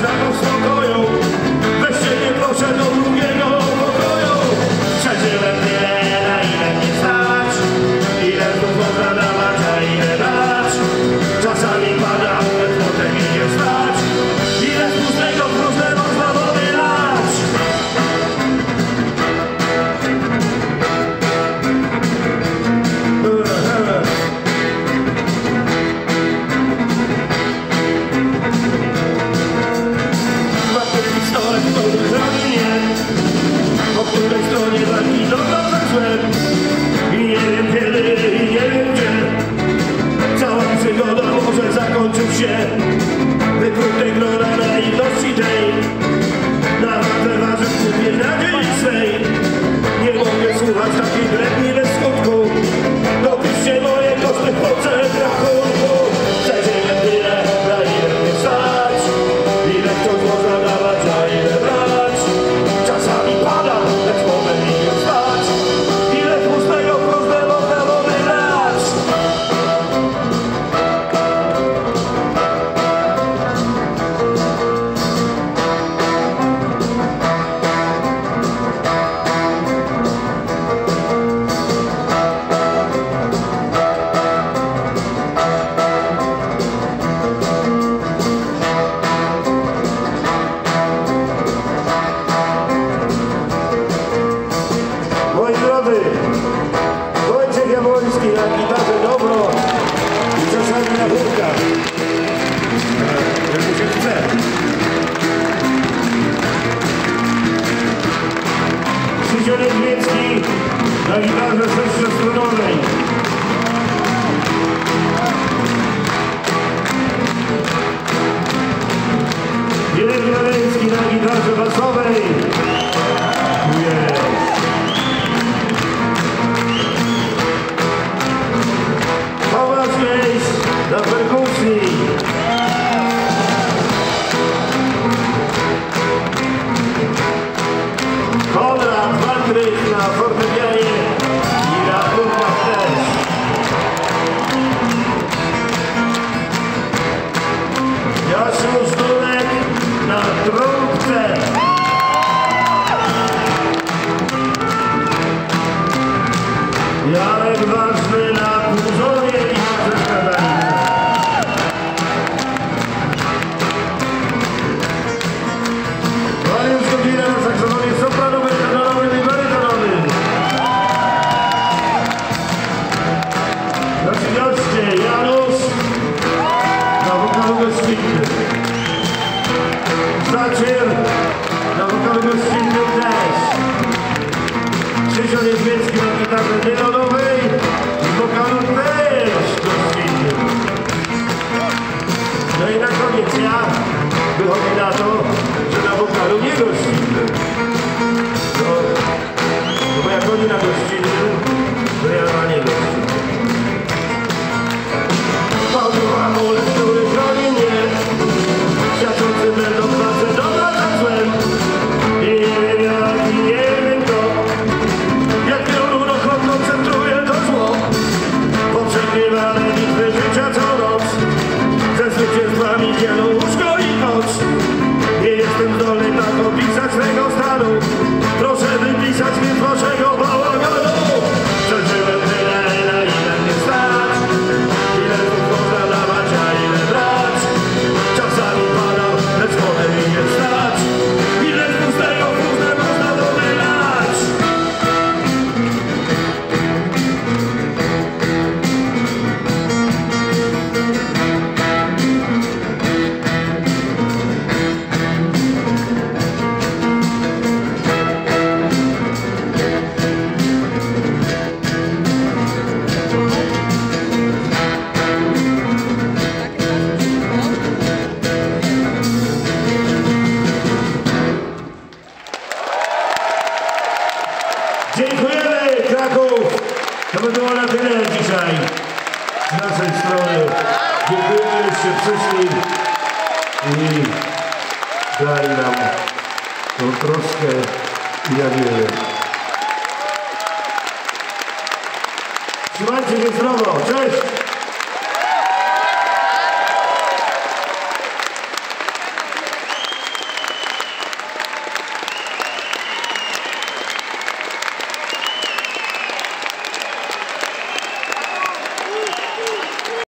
não são naszej stronowej. tardes, Dziękujemy Kraków! To by było na tyle dzisiaj z naszej strony. Dziękujemy, że przyszli i dali nam tą troskę i nadzieję. Trzymajcie się zdrowo! Cześć!